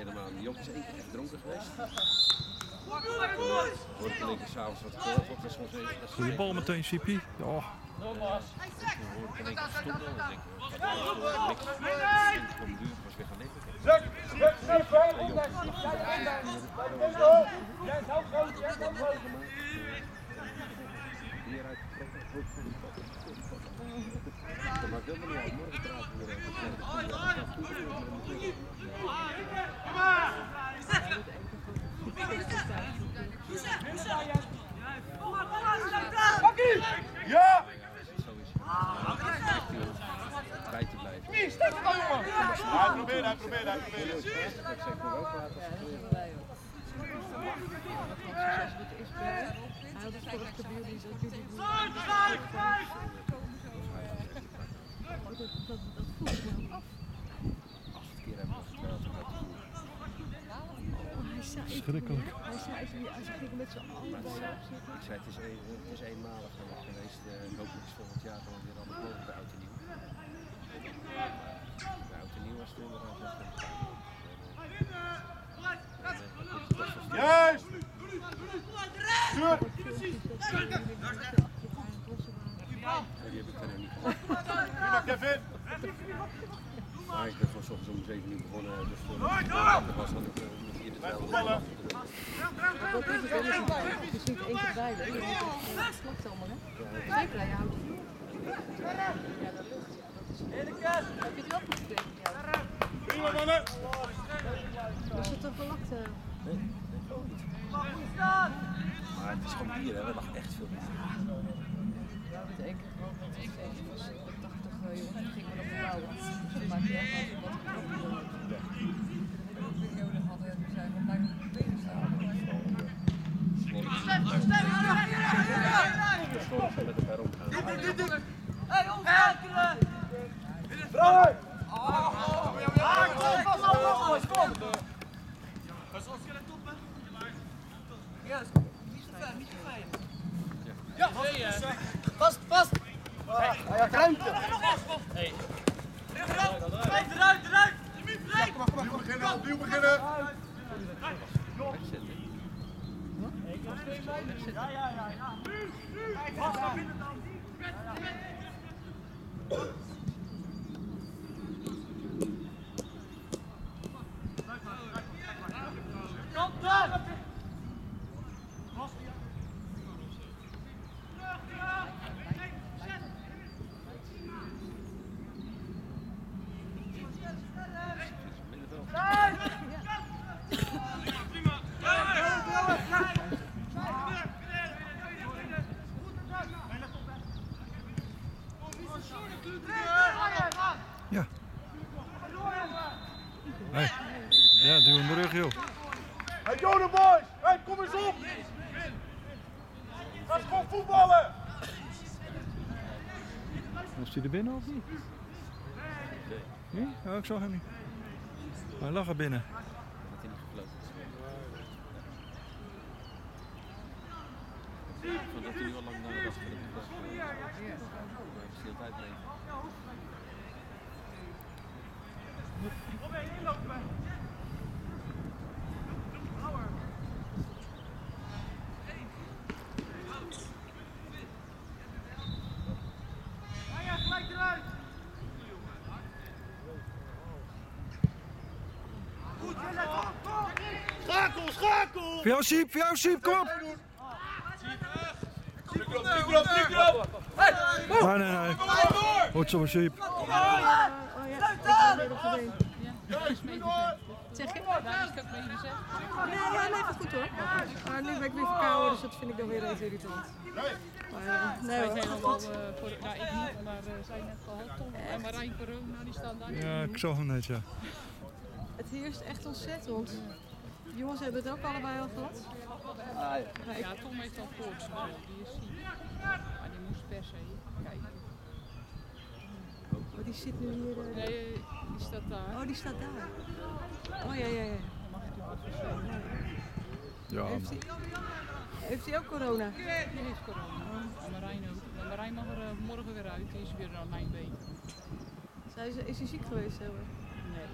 helemaal niet. Job is één keer echt dronken geweest. In één keer s'avonds wat wordt. Dat is soms even... Goeie bal meteen, Sipi. En gaan liggen. Hieruit getrokken, hoofd van die. Dat maakt helemaal niet uit. Morgen praten we. Ja! Bij te blijven. Wie steekt het dan, jongen? Hij probeert, hij probeert, hij probeert. Ik zeg maar ook laten als het acht keer hebben we getrouwd. Schrikkelijk. Hij zei, met z'n allen. Ik zei, het is, een, het is eenmalig geweest. Uh, hopelijk is volgend jaar gewoon weer mogelijk bij oud en nieuw. Bij oud en nieuw was het inderdaad nog een Juist! Die heb ik niet. Prima, Kevin! Maar ik ben 's ochtends om 7 uur begonnen. Dus voor dat was dan ook voetballen. Dat is het wel. Het is niet één keer bij. Het klopt allemaal, hè? Zeker. Ja, dat lucht. Ja, dat is... Heb je het wel goed gekregen? Ja. Prima, mannen! Was het een gelakte? Maar het is gewoon bier, hè. Er lag echt veel bier. Ja, dat ik ook met het feest was. Ik ben 80 eh, jongens, we nog bouwen. Dus dat maakt niet uit wat ik nog wil. Verstoord ze met elkaar omgaan. Opnieuw beginnen, opnieuw beginnen! Wegzetten. Middenveld. Ja. Hey. Ja, duw hem de rug, joh. Hey, Joden boys! Hey, kom eens op! Ga eens gewoon voetballen! Was hij er binnen of niet? Nee? Ja, ik zag hem niet. Hij lag er binnen. Had hij niet gefloten. Ik vond dat hij nu al lang naar de was voor de dag. Maar ik zie altijd mee. Schakel, schakel! Voor jou, Siep, voor jou, Siep, kom op! Druk erop, erop, erop! Nee, nee, nee. Goed zo, Siep. Oh ik de been. Juist, door! Zeg je? Nee, ja, nee, gaat goed hoor. Maar nu ben ik weer verkouden, dus dat vind ik dan weer eens irritant. Nee, Maar eh, nee hoor, gaat helemaal, goed. eh, voor, nou ik niet, maar uh, zij net gehad Tom en Marijn Corona, die staan daar. Ja, ik zag hem net, ja. Het heerst echt ontzettend. Jongens hebben het ook allebei al gehad. Maar ik- Ja, Tom heeft al koorts, maar die is ziek. Maar die moest per se kijken. oh, die zit nu hier. eh, Nee, die staat daar. Oh, die staat daar. Oh ja, ja, ja. Ja, Heeft hij, heeft hij ook corona? Die heeft corona. En Marijn ook. En Marijn mag er eh, morgen weer uit, die is weer aan mijn been. Is, is hij ziek geweest? Hoor? Nee,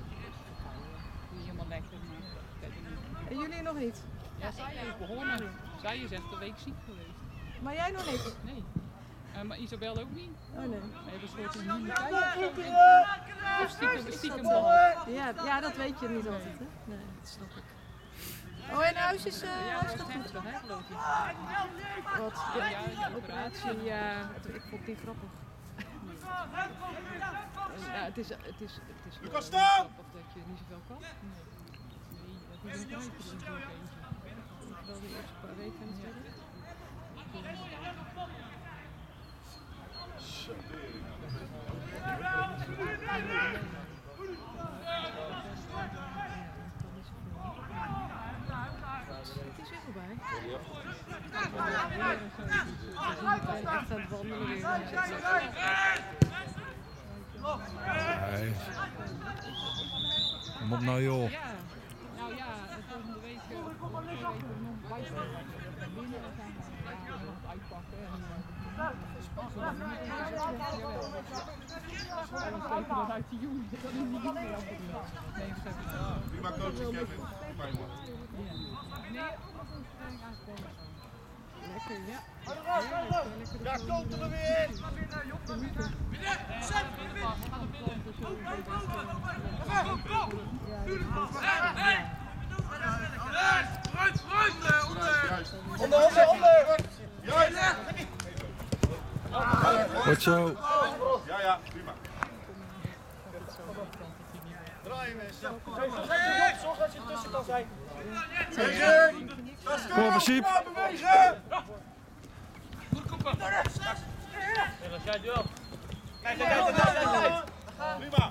die is helemaal lekker, maar verder niet. En jullie nog niet? Ja, zij is begonnen. Zij is echt een week ziek geweest. Maar jij nog niet? Nee. Eh, maar Isabel ook niet. Oh nee. We hebben een soort immuniteit of stiekem, stiekem. Ja, ja, dat weet je niet altijd, hè? Nee, dat snap ik. Oh, en huis is, eh Ja, huis gaat is goed. hè, geloof ik. Wat? Ja, ja, die operatie. Ja, het- ik vond het niet grappig. Ja, het is, het is, het is Lucas, wel staan! grappig dat je niet zoveel kan. Nee, Wel de eerste paar weken natuurlijk. Het. Kom op nou joh. Nou ja, en volgende week eh, of twee weken nog buiten. Binnen gaan we ja, nog uitpakken. En, eh, we niet in deze plek, jawel. Weten dat uit de juni. Dat is niet meer afgedoen. Nee, dat heb ik wel. Prima coach, Kevin. Prima jongen. Ja. Nee, dat is eigenlijk wel zo. Lekker, ja. Ja, komt er weer Juist. Onder, onder, onder. Goed zo. Ja, ja, prima. Draaien mensen. Zorg dat je tussen kan zijn. Bewegen. Kom op, Siep. Bewegen. Prima.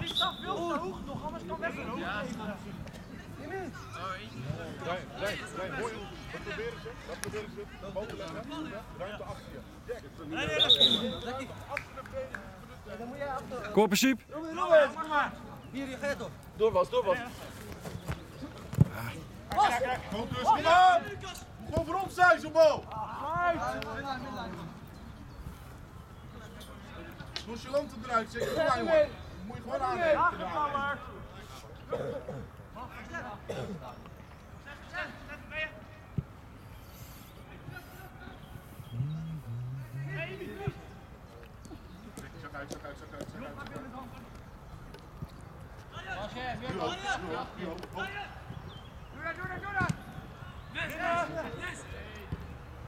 Die staat veel te hoog nog, anders kan weg. Rijn, Rijn, Rijn, hoor je? Wat proberen ze? Wat proberen ze? Boven leggen. Ruimte achter je. Kom Siep. Kom voorop zijn, zo'n bal! Nonchalant eruit, zeg kom maar jongen. Moet je gewoon aannemen. Zak uit, zak uit, zak uit, zak uit. Nu ook, nu ook, nu ook. Op.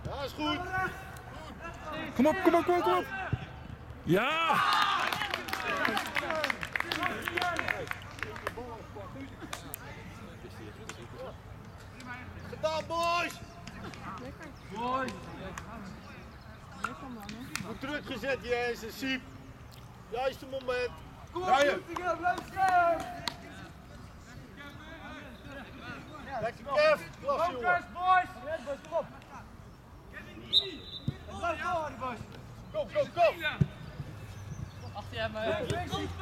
Ja, is goed. Kom op, kom op, kom op, kom op. Ja. Gedaan, boys! Goed druk gezet, Jens en Siep. Juiste moment. Draaien. Lekker Kev, klas jongen. Kom, kom, kom. Juist, Siep.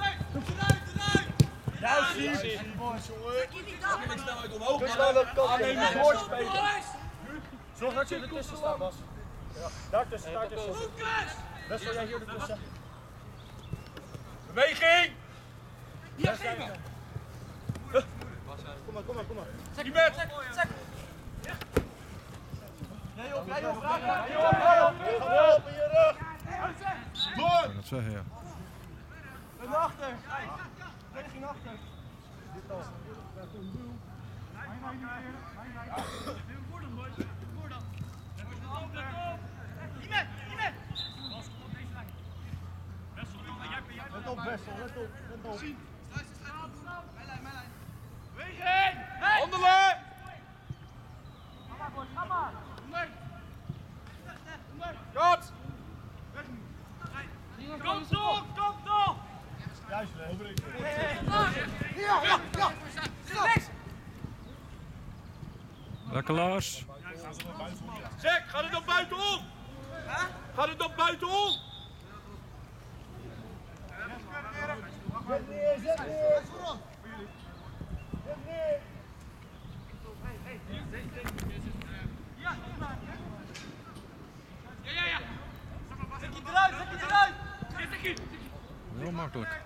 Boys, jongen. Dus naar de kant nemen, doorspelen. Zorg dat je ertussen staat, Bas. Ja, daartussen, daartussen. Best wel jij hier ertussen. Beweging! Kom maar, kom maar, kom maar. Zeg! Zeg, Nee nee joh, graag maar. Nee joh, nee joh. Ga helpen, je rug. Door! Ik dat zeggen, ja. Naar achter. Achter. Let op, Wessel, let op, let op. Handelen! Kat! Kom toch, kom toch! Juist, Lekker Lars. Zeg, gaat het dan buitenom? Gaat het dan buitenom? Heel makkelijk.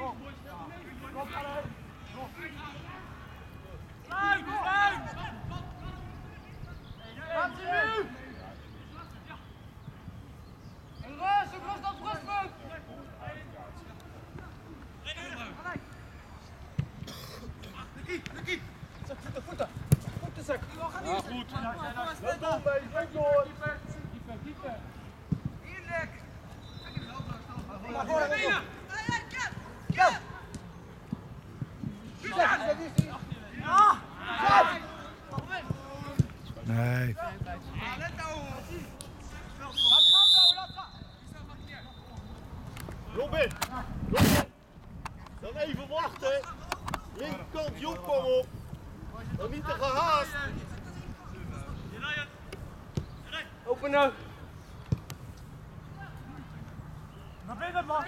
Loop door, mee, loop door. Nee. Robin, Robin. Dan even wachten. Linkerkant, Joep, kom op. Dan niet te gehaast. Open nou. Naar binnen, man.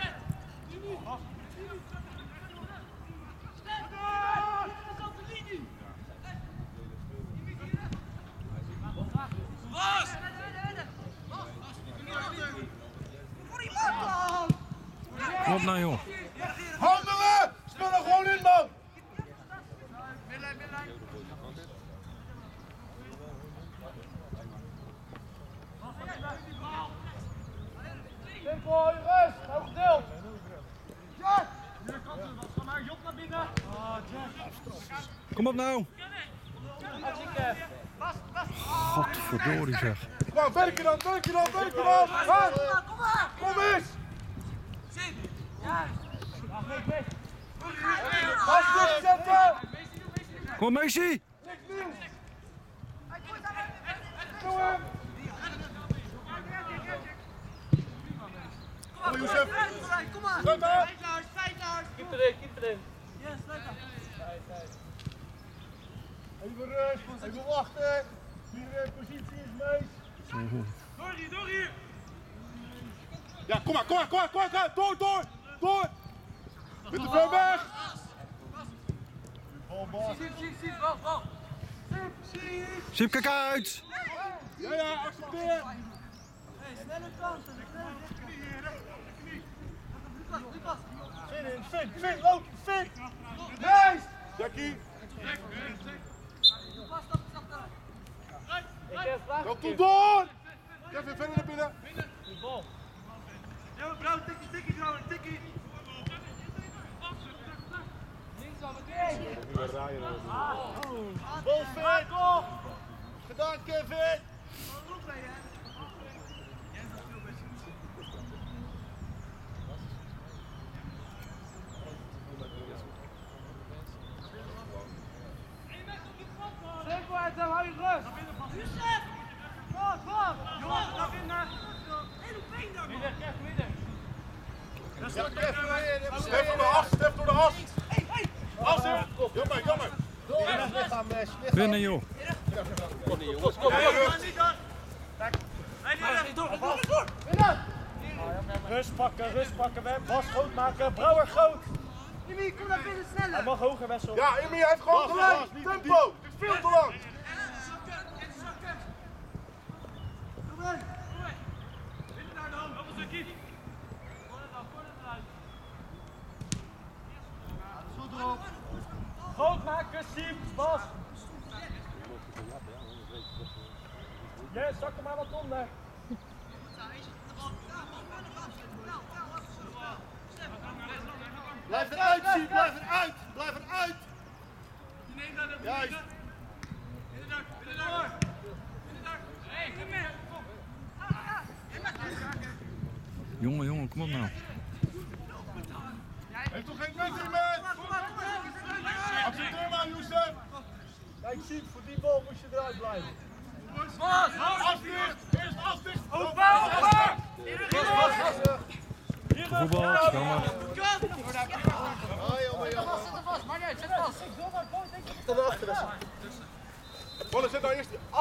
Nou joh. Handelen! Speel er gewoon in, man. Tempo, rust. Hoog gedeeld. Ja! Hier kan het wat van maar Job naar binnen. Ah, Jack. Kom op nou. Godverdorie zeg. Nou, werken dan, werken dan, werken dan. Ha? Kom eens. Gas dichtzetten. Kom. Kom, Youssef. Sluit maar. Keep erin, keep erin. Even rust, even wachten. Hier eh, positie is mees. Ja, kom maar, kom maar, kom maar, kom maar, kom maar. door, door, door. Met de ver weg. Bal, bal. Sip, kijk uit. Ja, ja, accepteer. Vin in, Vin, Vin, loop, Vin. Nice. Jackie. Kom toe door. Kevin, verder naar binnen. Bal, Vin. Gedaan, Kevin. Ja, Kevin, Stef door de as, Stef door de as. As. Jammer, jammer. Binnen joh. Rust pakken, rust pakken, Wem. Bas groot maken, Brouwer groot. Jimmy, kom naar binnen sneller. Hij mag hoger, Wessel. Ja, Emmy, hij heeft gewoon gelijk. Tempo. Het is veel te lang. Groot maken, Siem, Bas. Yes, zak er maar wat onder. Blijf eruit, Siem, blijf eruit. Blijf eruit. Juist. Jongen, jongen, kom op nou. Heeft toch geen nut in, man? Accepteer maar, Youssef. Kijk, Siem, voor die bal moet je eruit blijven. Bas, afdicht. gevoetbald. Jammer. Mannen, zet nou eerst de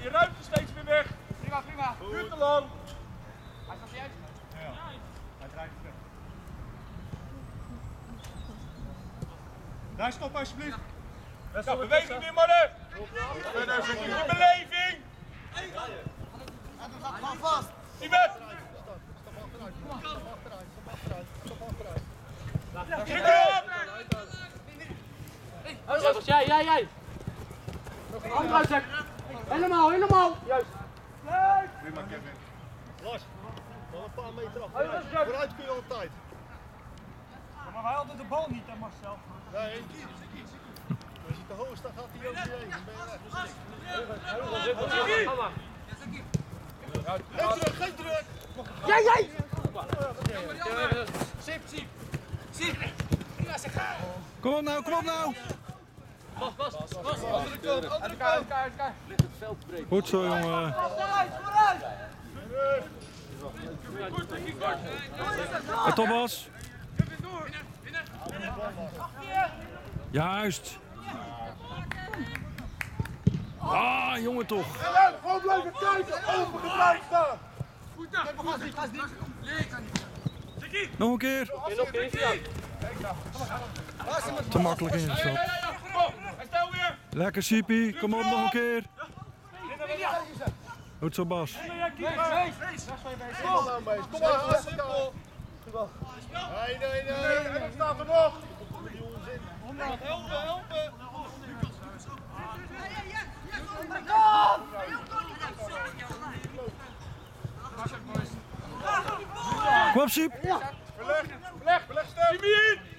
Je ruimte steeds weer weg. Prima, prima. Duurt te lang. Hij staat niet uit. Daar stop alsjeblieft. Ja, beweging weer mannen. Verder, zet je beleving. Die met. Druk op. Jij, jij, jij! Hand eruit, zeg! Helemaal, helemaal! Juist! Weer maar Kevin. Lars, wel een paar meter af. Vooruit, vooruit kun je altijd. Maar hij altijd de bal niet, hè Marcel. Nee, als je te hoog staat, gaat hij over je heen. Dan ben je weg. Geen druk, geen druk. Jij, jij! Kom op nou, kom op nou! Uit elkaar, uit elkaar, uit elkaar. Goed zo, jongen. En Thomas? Juist. Ah, jongen toch. Gewoon blijven kijken. Open blijven staan. Nog een keer. Te makkelijk weer. Lekker, Sipi. Kom op, nog een keer. Goed zo, Bas. Kom elkaar. Nee, nee, nee. En staat er nog. Helpen, helpen. Kom op, Siep. Beleg, beleg, beleg stem.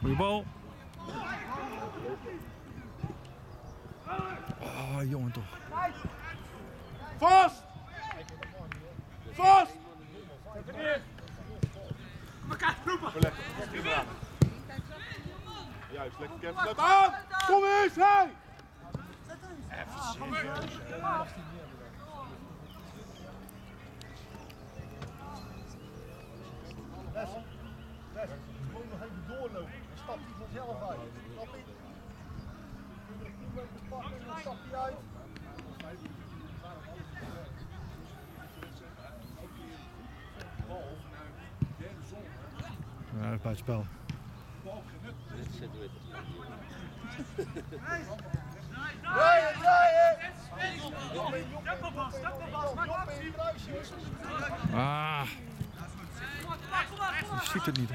Goeie bal. Ah, jongen toch. Vast. Vast. Even neer. Beleg. Juist, lekker aan. Kom eens, hé. Gewoon nog even doorlopen. Dan stapt hij vanzelf uit. Snap je? Kun je er 10 meter pakken en dan stapt hij uit. Ja, dat is bij het spel. Draaien, draaien. Ah. Je ziet het niet.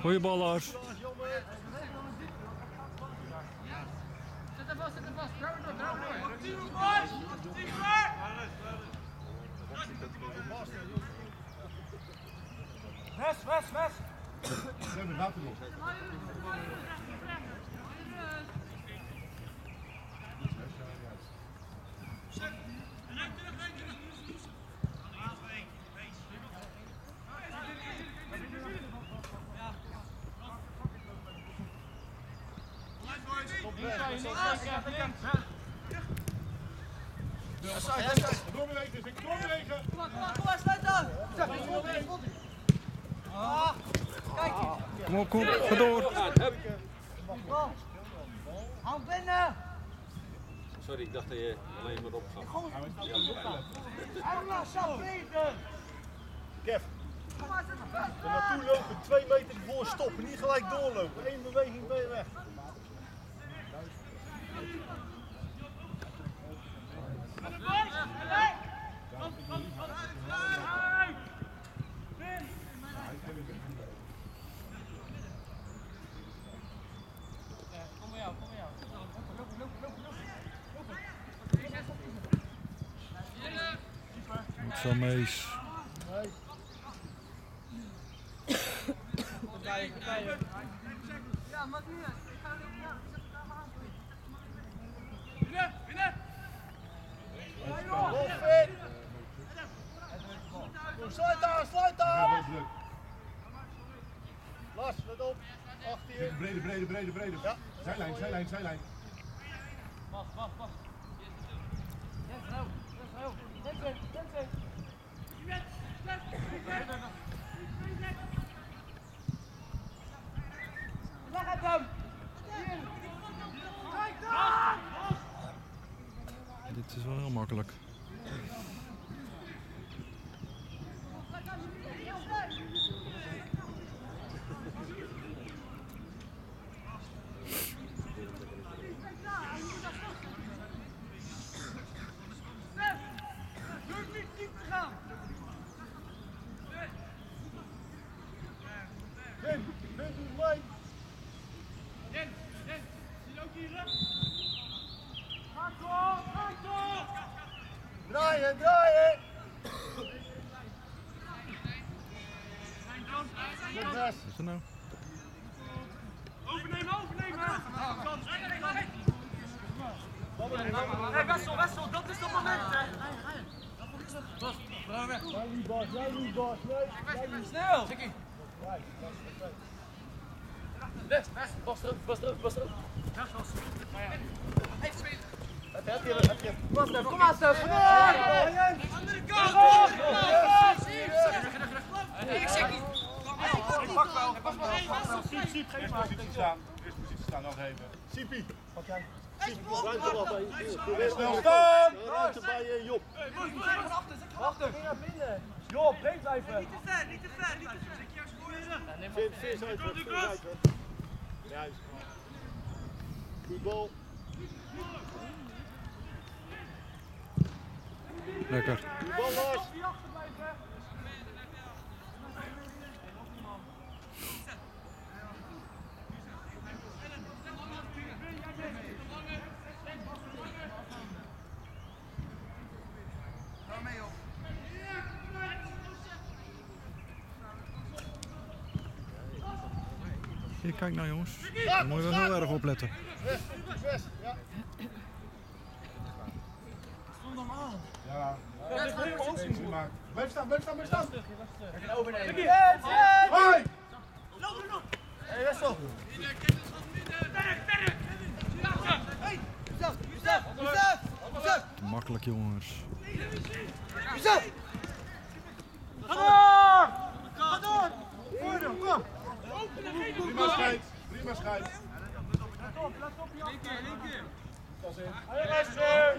Goeie bal, Lars. Zet hem vast, zet hem vast. Trouw door, trouw door. Wes, wes, wes. Kevin, gaat er nog. Doorbewegen, Vic, doorbewegen. Kom op, kom op. Ga door. Sorry, ik dacht dat je alleen maar opgaf. Kev. Er naartoe lopen, twee meter ervoor stoppen, niet gelijk doorlopen. Eén beweging ben je weg. Kom, sluit aan, sluit aan. Lars, let op. Achter je. Brede, brede, brede, brede. Ja. Zijlijn, zijlijn, zijlijn. Dit is wel heel makkelijk. Vin, Vin, doe mee. Draaien, draaien. Goed, Wes. Wat is er nou? Hé, Wessel, Wessel, dat is het moment, hè? Jij niet, Bas, jij niet, Bas. Nee, jij niet. Snel! Bas, Bas terug, Bas terug, Bas terug. Heb je, heb je. Bas terug, kom maar, Stef. Andere kant! Ik. Ik pak wel, ik pak wel. Siep, Siep, geef Eerst maar. positie staan. Eerst positie staan, nog even. Siepie, pak jij. Ruimte bij Snel snel staan! Bij eh, Job. Wacht. Joh, breed blijven. Niet te ver, niet te ver. Vis uit, vis uit. Juist. Goed bal. Lekker. Goed bal, Lars. Kijk nou jongens. Daar moet je wel heel erg opletten. Ja. Blijf staan, blijf staan, blijf staan. Hoi! Hey, Wessel. Makkelijk jongens door! Ga door! Voordeel, kom! Prima scheid, prima scheid. Hey, Wester!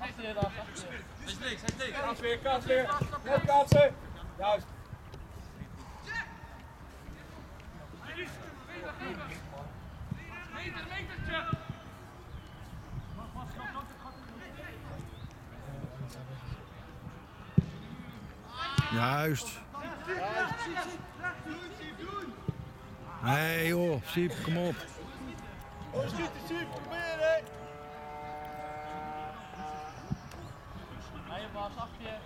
Achter je daar. Hij is niks, hij is weer, weer. Net kaatsen. Juist. Juist. Nee joh, Siep, kom op. Oh, schieten, Siep, proberen. Hij was achter je.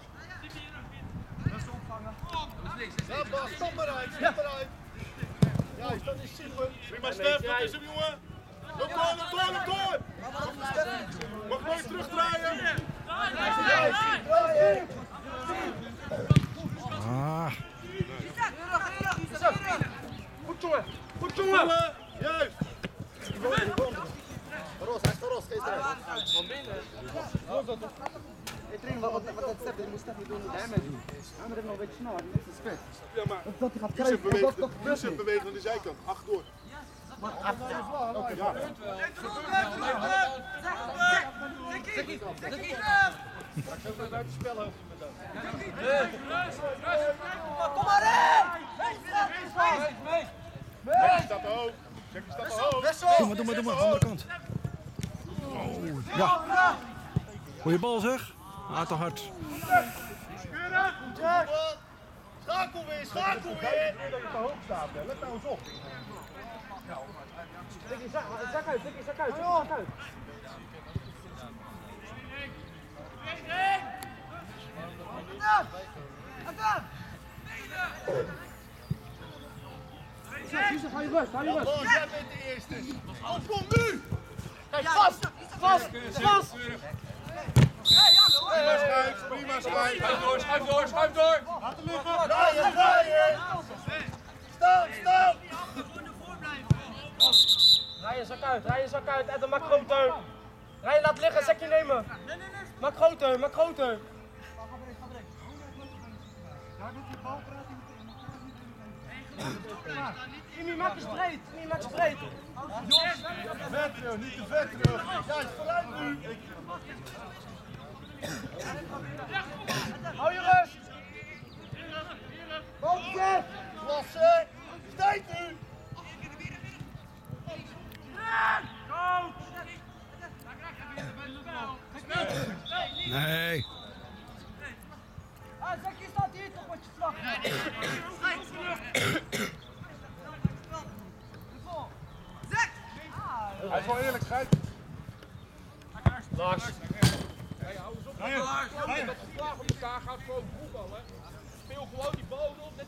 Ja, Bas, stap eruit, stap eruit. Juist, dat is Siep. Prima Stef, dat is hem jongen. Loop door, loop door, loop door. Mag mooi terugdraaien. Juist, draaien. Ah, Goed jongen! Goed jongen! Juist. Ik train wat, wat, wat dat step, je moet step niet doen, doen. Anderen nog een beetje snel, die is. Ja, maar Dat hij gaat kruipen, dat dat gebeurt beweegt aan de zijkant. Acht door. Ja. Jackie staat te hoog. Jackie staat te hoog. Doe maar, doe maar, doe maar. Andere kant. Oh, ja. Goeie bal zeg. Ah, te hard. Schakel weer, schakel weer. Dat je te hoog staat, let nou eens op. Dikkie, zak, zak uit, zak uit, zak uit. Yusuf, hou je rust, hou je rust. Oh, jij bent de eerste. Oh, kom nu. Kijk, vast, vast, vast. Prima schuif, prima schuif. Schuif door, schuif door, schuif door. Draaien, draaien. Stop, stop. Je zak uit, rij zak uit dan maak groter. Rij laat liggen, zakje nemen. Maak groter, maak groter. Imi, maak eens breed. Imi, maak eens breed. Vet terug, niet te vet. Juist, vooruit nu. Hou je rust. Balletje. Klasse. Tijd nu. Nee. Ah, zakje staat hier toch met je vlag. Hij is wel eerlijk, Gijs. Lars. Vraag op elkaar gaat gewoon voetballen. Speel gewoon die bal op, net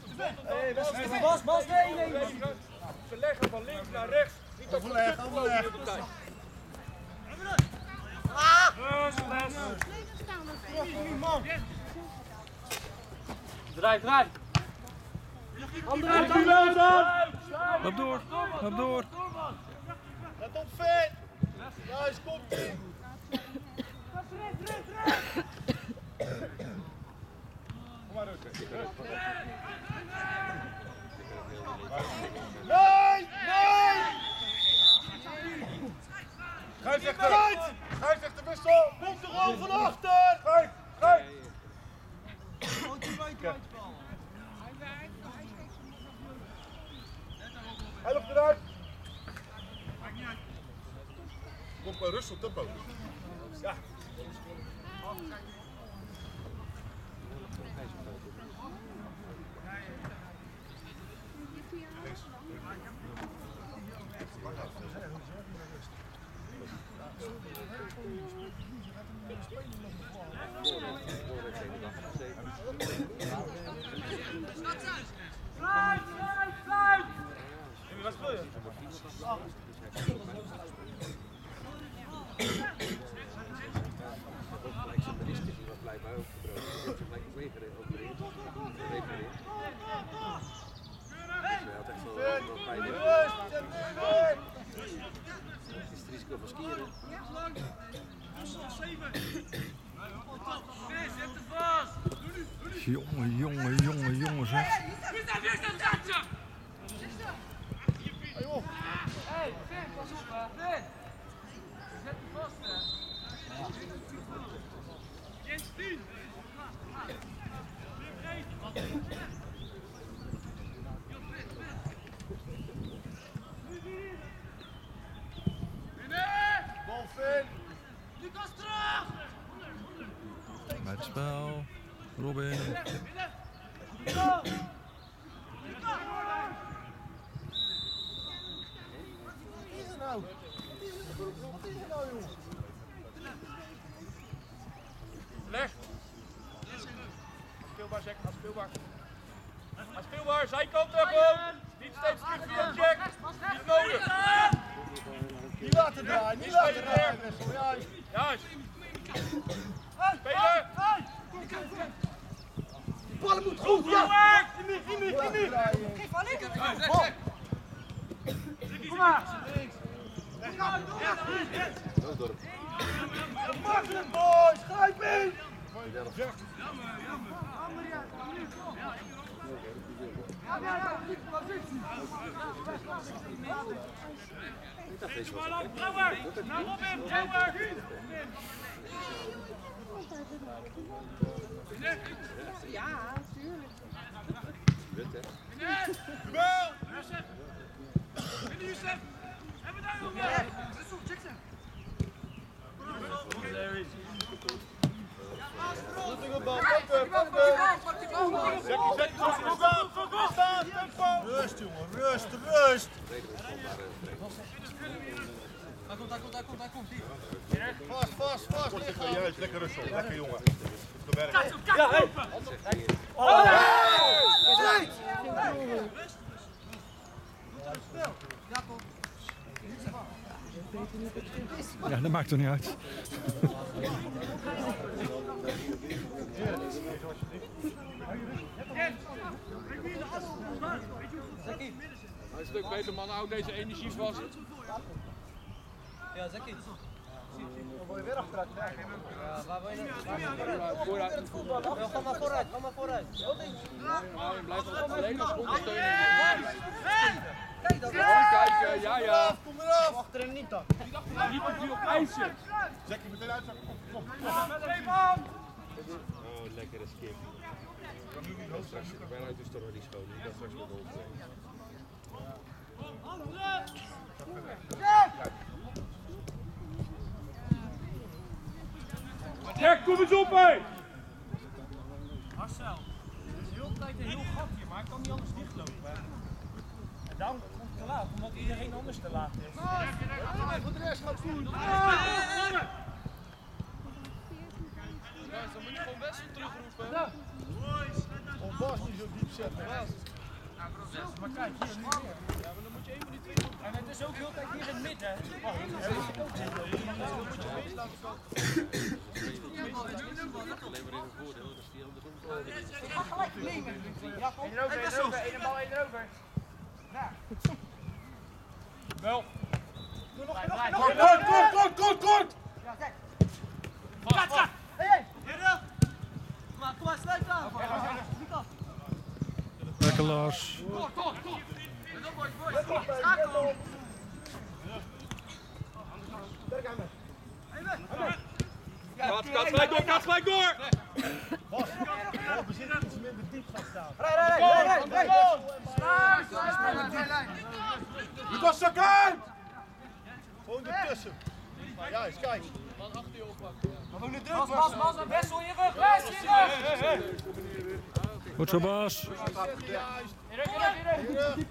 als Bas. Bas, Bas, nee, nee. Verleggen van links naar rechts. Niet Overleg, overleg. tijd. Draai, draai. Uit, andere uit dan. Loop door. Loop door. Let op, vet. Juist, komt ie. Tres, tres. Jongen, jongen, jongen, jongen zeg. Robin. Ik. Ja, tuurlijk. Goed staan, tempo. Rust jongen, rust, rust! Vast, vast, vast, lichaam! Juist, lekker rustig, lekker jongen. Gewerkt. Ja, hé. Ja, dat maakt er niet uit. Een stuk beter man, hou deze energie vast. Ja, Zekkie. Dan word je weer achteruit. Ja, waar wil je? Ja, vooruit. Ga maar vooruit, ga maar vooruit. Ja, je blijft alleen als ondersteuning. Kijken, ja ja. Achterin niet dan. Niet dat hij op ijs zit. Zekkie, meteen kom. Oh, lekkere skip. Ik ben straks, bijna uit de storm die schoon. Ik ben straks met de hond. Ja, kom eens op hé! Marcel, het is heel tijd een heel gat hier, maar ik kan niet anders dichtlopen. En komt het te laat, omdat iedereen anders te laat is. Voor de rest gaat goed! Dan moet je gewoon best terugroepen. Om Bas niet zo diep zetten. Maar kijk, hier nu weer. Ja, maar dan moet je even die twee. En het is ook heel tijd hier in het midden. Oh, dat is ook zitten. Dan moet je wees laten staan. Alleen maar in een voordeel, is die andersom. Ja, kom. Eén erover, één erover, één bal, één erover. Wel. Kort, kort, kort, kort, kort, kort. Lekker Lars. Gaat, gaat gelijk door, gaat gelijk door! Bas, we zitten iets minder diep gaan staan. Lucas, zak uit. Gewoon ertussen. Juist, kijk. Bas, Bas, Bas, en Wessel in je rug, Wessel in je rug! Goed zo, Bas. In je rug, in je rug, in je.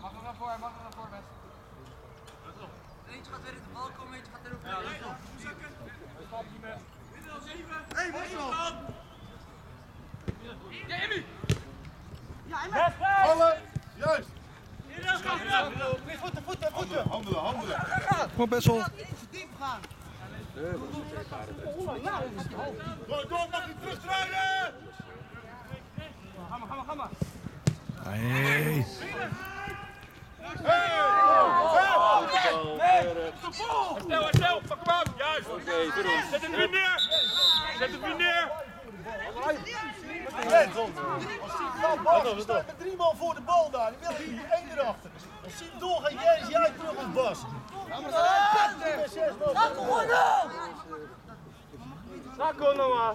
Mag er naar voor, mag er naar voor, Wessel. Eentje gaat weer in de bal komen, eentje gaat erop. Ja, dat is Alle. Juist. Voeten, voeten, voeten. Handelen, handelen. Kom op, Bessel. Door, door, mag je terugdraaien. Ga maar, ga maar, ga maar. Nee. Herstel, herstel, pak hem! Juist! Zet het weer neer! Zet het weer neer! Je staat met drie man voor de bal daar. Die wil die één erachter. Als Siep doorgaat, jij is jij terug als Bas. Man. Schakel nou maar.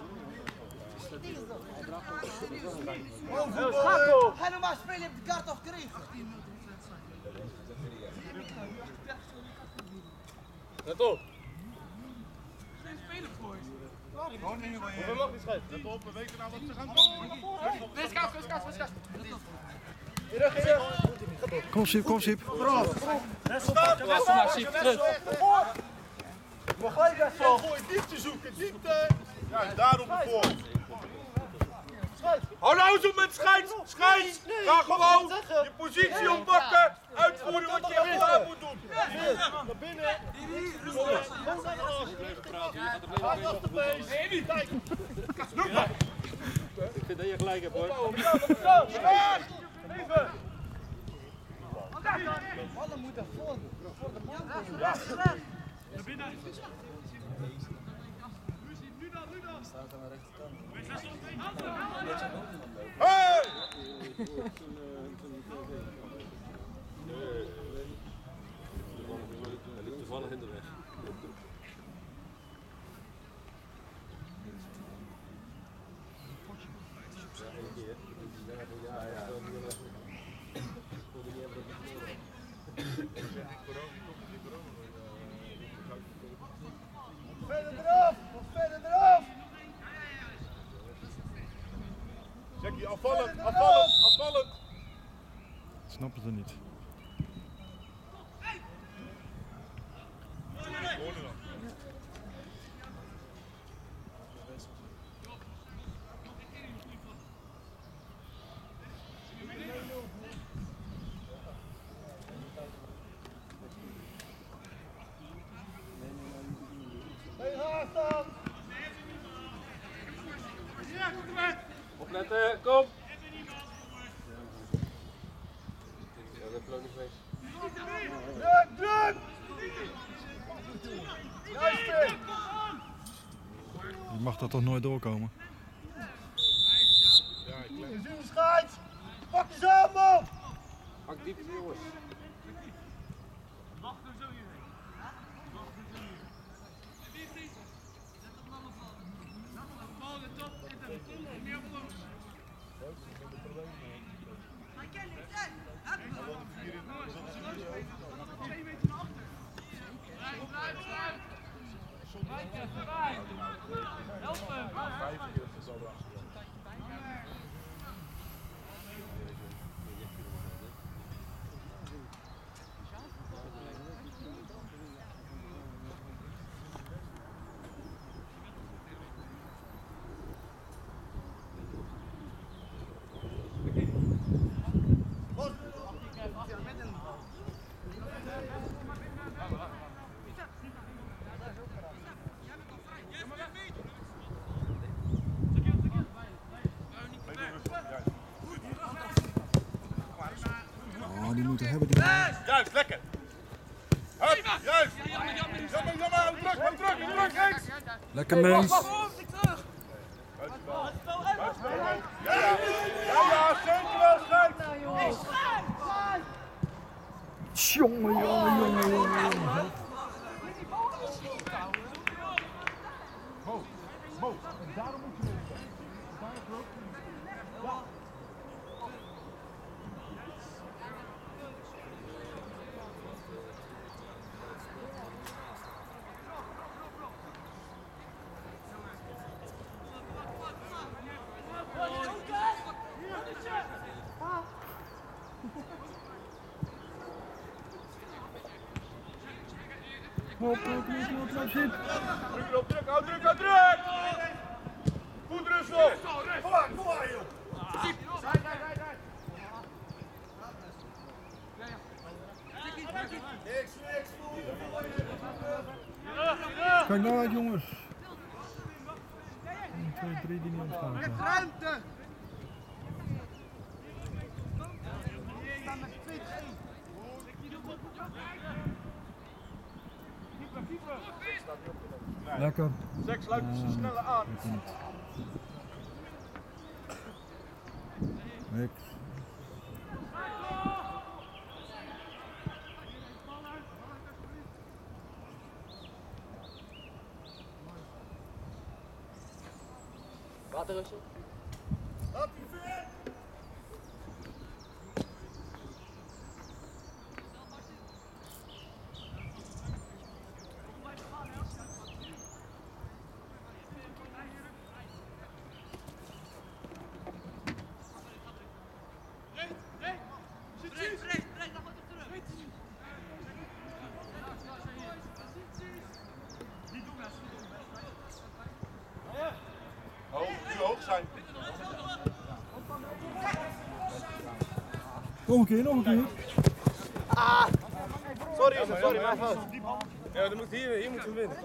Schakel. Ga nou maar spelen, je hebt de kaart al gekregen. Let op. Hoeveel mag die schijf? Let op, we weten nou wat ze gaan doen. Kaas, wees kaas. Kom, Sip, kom, Sip. Wessel maar, Siep, terug. Maar gelijk Wessel. Gooi diepte zoeken, diepte. Juist, daar op de voor. Hou nou eens op met scheids! Scheids! Ga gewoon je positie oppakken! Uitvoeren wat je helemaal moet doen! Naar binnen. De. Ga de beest. Ik vind dat je gelijk hebt hoor. Opbouwen, ja, wat gedaan. Slaag! Even! Mannen moeten voor, voor de komen. Hey! Toevallig in de weg. Verder eraf, nog verder eraf. Jackie, afvallend, afvallend, afvallend. Snappen ze niet. Hoorde dan. Hey, haast dan. Opletten, kom! Ja, dat vloog niet geweest. Druk, druk. Juist in. Je mag dat toch nooit doorkomen? Je ziet de scheids. Pak je samen op. Hak diep, jongens. Oh, die moeten hebben die. Juist, lekker. Hup, juist. Jammer, jammer, hou druk, hou druk, hou druk, Henk. Lekker mens. Ja, ja, ja, zeker wel. Jongen, jongen, jongen, jongen. jongen. Hop, hop, hop, hop, hop, zit. Druk erop, druk, hou druk, hou druk. Goed rustig. Kom maar, kom maar, joh. Niks, niks, Kijk nou uit, jongens. 1, 2, 3 die niet omstaan. zijn. Ruimte! We staan met 2 1. Lekker. Zeg, sluit ze sneller aan. Niks. Waterrusje. Hoog, nu hoog zijn. Keer, nog een keer. Sorry, sorry, mijn fout. Ja, dan moet hier, hier moeten we winnen.